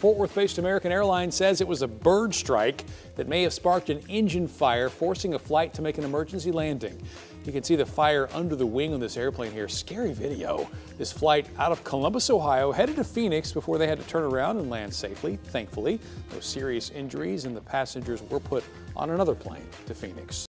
Fort Worth-based American Airlines says it was a bird strike that may have sparked an engine fire, forcing a flight to make an emergency landing. You can see the fire under the wing on this airplane here. Scary video. This flight out of Columbus, Ohio, headed to Phoenix before they had to turn around and land safely. Thankfully, no serious injuries, and the passengers were put on another plane to Phoenix.